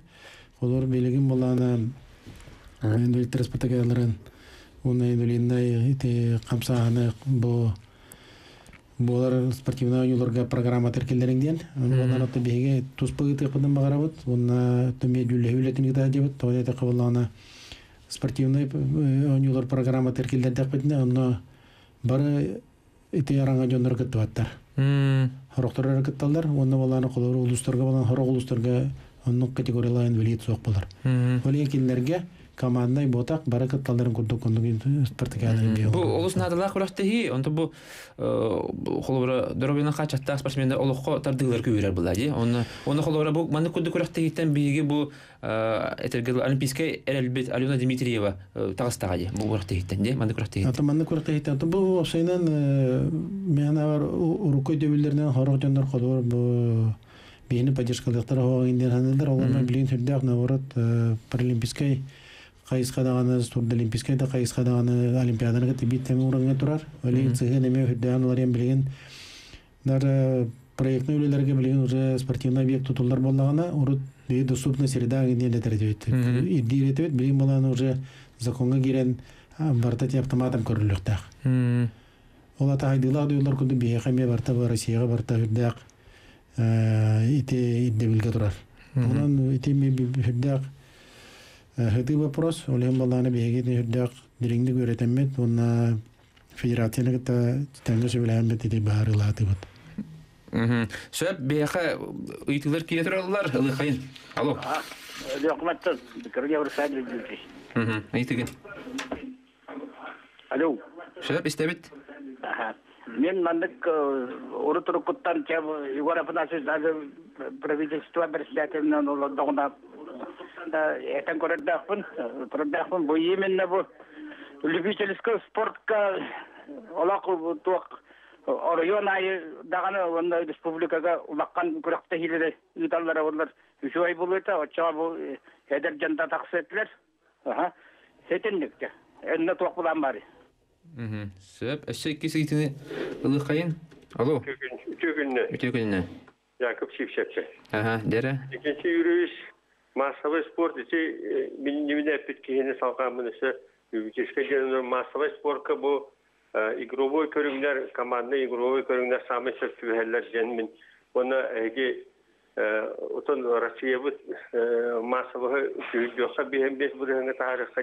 Те камсаны бу Болар спортивный ойнуларга программа теркелдерин Ондан беге багарабыт. Төме жүле хүлетин гыда дебит. Тоя та кабыллана спортивный ойнулар программа теркелдердек битне. Бары ите жондар кыттыбаттар. Онна баланы колор улустарга балан хорок улустарга оннук категориялайын велит соқ болар. Оле кинлерге командный ботак бары кытталдарын курдук кондук спартакиадын бе. Бу олус надалах урахты хи, онто бу холобра дробина качатта спортсмендер олохко тардыгылар көйрер була ди. Оны оны холобра бу маны курдук урахты хиттен биги бу этергел олимпийская эрелбит Алена Дмитриева тагыстага ди. Бу урахты хиттен ди, маны урахты хиттен. Ата маны курахты хиттен. Бу шайнан мен авар урукой дөбүллеринен хорок жондар колор бу бейни поддержкалыктар хоогиндер ханылдар олар билин түрдө наоборот паралимпийской кайыска даганы турда олимпийской да кайыска даганы олимпиаданы бит теме урынга турар олин цехе неме хүрдән алар ем билген дар проектный үлелерге билген уже спортивный объект тутулар боллагана урут ди доступна среда генде де тердебет идиретебет билген баланы уже законга кирен барта те автоматом көрүлөктак ол ата хайдыла дыйлар күндү бияхаме барта россияга барта хүрдәк ите идде билге турар онан ите хүрдәк Хыты вопрос, олем баланы беге хүрдәк диреңди көрәтәммет, онна федерацияны гыта тәңгә сөбеләммет ите бары латы бут. Сөп беха уйтылар кие торалар, ылы хайын. Алло. Документтан бикерге бер сәдер жүзеш. Мхм. Айтыгын. Алло. Сөп истебет. Мен мандык уру турукуттан чеп Егор Афанасьевич даже правительство председателинен ол догуна этен көрөддакпын турдакпын бу именно бу любительский спортка туак район айы даганы республикага улаккан күрөктө үчү ай бу туак булан бары Сөп, әші кесейтіні ылы қайын? Күнне өте күніне. Яков Шипшепче. Ага, дәрі. Екінші юриш массовый спорт ичи мен неміне петкені салған мұнысы любительский ден массовый спортка бұл игровой көріңдер командный игровой көріңдер самый сөртүбәлләр ден мен оны әге отон Россия бұл массовый жоққа бейін бес бүріңі тарихқа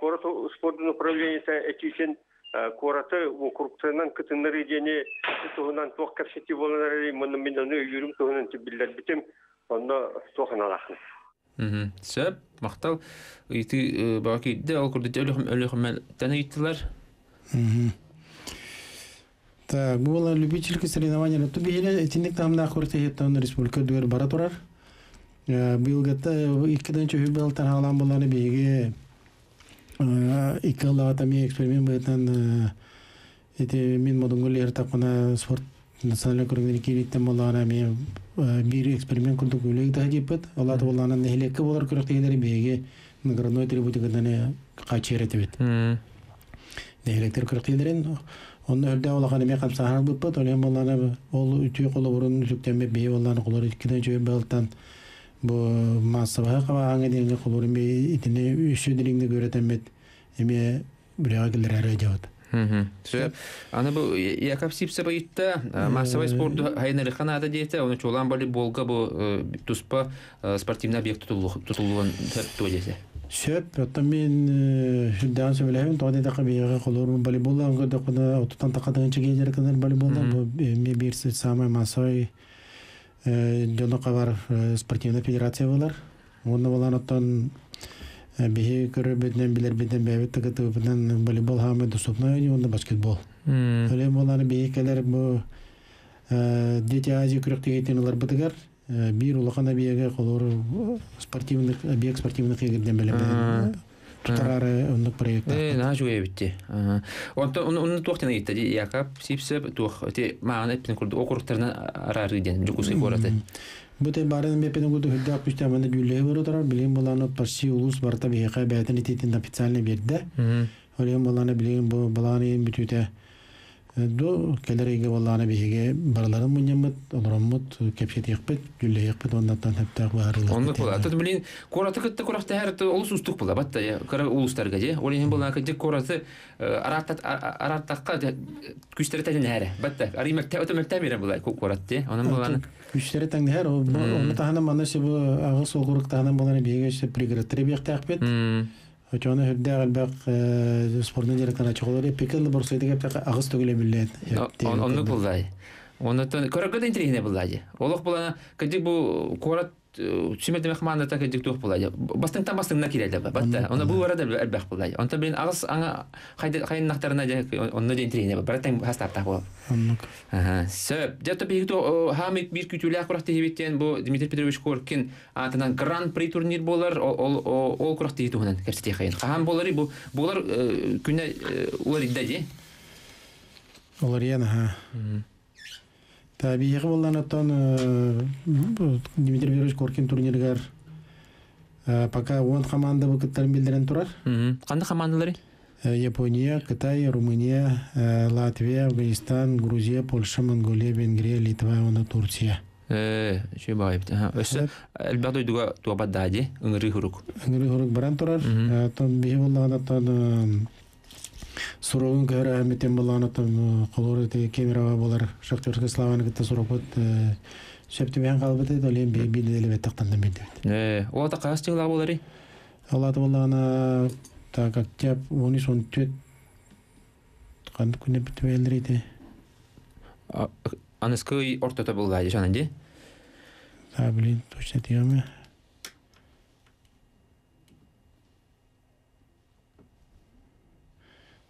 корот спорттун управлениясы эти için кораты округтарынан кытыннары дене туһунан туох капсети боланары мына мен аны үйрүм туһунан тибиллер Мгм. Сөп, ол. Так, бұл любительский соревнование. Ту бигеле этинник тамда хеттан республика бара турар. Буланы биге икки лата ми эксперимент бытан эти мин модунгул ертакына спорт национальный көргөнү кириттен болана ми бир эксперимент курдук үлек да жипет. Алар болана нехлекке болар көрөктегендер биге наградной атрибутикадан качеретебет. Нехлектер көрөктегендерин Онны өрдә олаган эме камсаһар буппат, олен болланы ол үтү колы бурун үтүктен бе болланы колор иккиден жөй белтан бу массабага каба аңа деңге колорун бе итине үшү дилиңде көрөтен бет эме бирага келер жабат. Сөп, аны бұл Яков Сипсе байытта массовый спорту хайнары қанада дейті, оны чолан бали болға бұл туспа спортивный объект тұтылуын тәртті дейті. Сөп, оттан мен хүрдән сөйләһем, тоды да кабыйга колор волейбол аңга да кына отутан такадын чиге жер кадәр волейболда бу ме бирсе самый массовый жона кабар спортивный федерация булар. Онда булан оттан бихи бетнен билер бетнен бәбет бетнен волейбол хамы доступна онда баскетбол. Оле буланы бихи келер бу дети Азия күрәктәге улар битгәр бир улакана биеге колор спортивный объект спортивный кегерден белем тутарары онлык проект Э, на жуе битти. Онто он туохтена итте Яков Сипсе туох те маана эппен курду окуруктарына арары ден жукусы кораты. Бute барын бепен гуду хидда пүстә мында жүлле бары тарар билем буланы парси улус барта бияка бәтен итетин официальный берде. Олем буланы билем бу буланы бүтүтә до келереге болланы биһиге бараларын муньямыт олороммут кепсет якпыт жүлле якпыт оннаттан хептак баарылар Онны була. Тот билин кораты кытты коракта һәр улус устук була. Батта я кара улустарга же. Олен була кыҗы кораты араттат араттакка күчтәре тәлен һәре. Батта ари мәктәп өтә мәктәп бере була кораты. Онын буланы күчләре таңды һәр оны тахана мана се бу агыс огурык тахана боланы биһиге се приграттыры бияктак бит. Очоны хүрдә галбак спортны директоры чыгылыр пекел борсайды кеп агыс түгеле билет. Онны булдай. Оннан көрәгә дә интерене булдай. Олык булана кыҗы бу корат Сүмәдә мехманны та кедик тух булай. Бастың та бастың накилә дә батта. Оны бу арада әлбәх булай. Онта белән агыс аңа хайда хайын нахтарына дә онны да интерене бар. Бартан хастап та бул. Ага. Сөп, дә топик то хамик бир күтүлә куракта хебеттен бу Дмитрий Петрович Коркин атынан гран-при турнир булар. Ол ол куракта хитүнән кепсәте хайын. Хам булары бу булар күнә улар идәде. Олар яна ха. Табиғи болған оттан Дмитрий Петрович Коркин турниргар пока он команда бұл кыттарын билдерен турар. Қанды командалары? Япония, Кытай, Румыния, Латвия, Афганистан, Грузия, Польша, Монголия, Венгрия, Литва, оны Турция. Ши байып. Өсө әлбәттә дуга туга баддади, ыңгыры хурук. Ыңгыры хурук баран турар. Оттан биһи болған оттан көрө метен баланы там колор те кемераға болар. Шахтерский славаны кытта сурокот сөптүбен калбыт эди олем би би деле тактандан бирди Э, ол та каас тыгыла болары. алаты балана так октябрь он үч он төрт кандай күнү бүтүп элдирейти Аныскы ортота булгай жана ди. а блин точно тиеме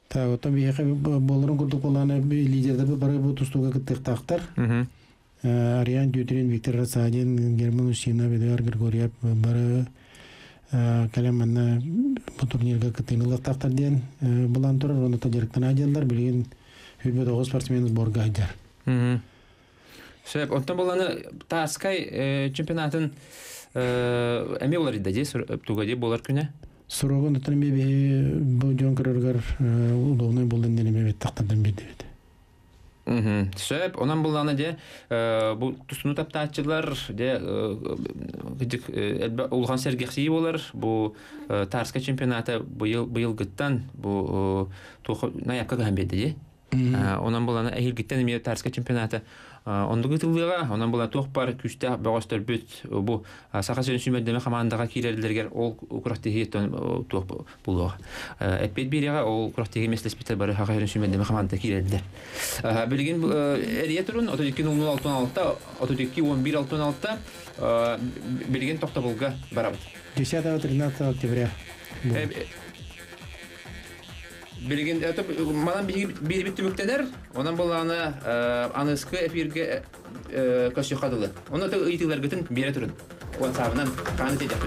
так отон бияка болорун курдук баланы лидерде бары бу тустуга кыттыктактар Мгм. Ариан Дютрин, Виктор Расадин, Герман Усинов, Эдуард Григорьев, бары калеманна бу турнирга кытыйнылык тактар диен булан турар, оны та директен адиялар, билген хүлбе тогуз спортсмен сборга айдар. Сөп, онтан боланы Таскай чемпионатын эме болар иде ди, туга ди болар күнә. Сурогон отын бебе бу жон көрөргөр удобный болдун денеме бет тактардан бирди бит. Мгм. Сөп, онан боланы де бу тусуну таптаачылар де гыдык элбе улган сергексии болар. Бу Тарска чемпионаты быйыл быйыл гыттан бу тохо наякка гамбеди ди. Онан боланы әйел гиттен эме Тарска чемпионаты Ондугу тылыга, онан була туох бар күстә багастыр бүт саха сен сүмәдәме командага кирәләргә ол курактыгы тон туох булуга. Эппет бирега ол курактыгы меслес битер бары эрия турун 32.06 32.11.6 билген токта булга барабыз. 10-13 октября. Билген это манан бир бит бүктәләр, онан буланы аныскы эфирге көсө кадылы. Оны да ыйтылар гытын бере турын. WhatsApp-нан каны тедәп.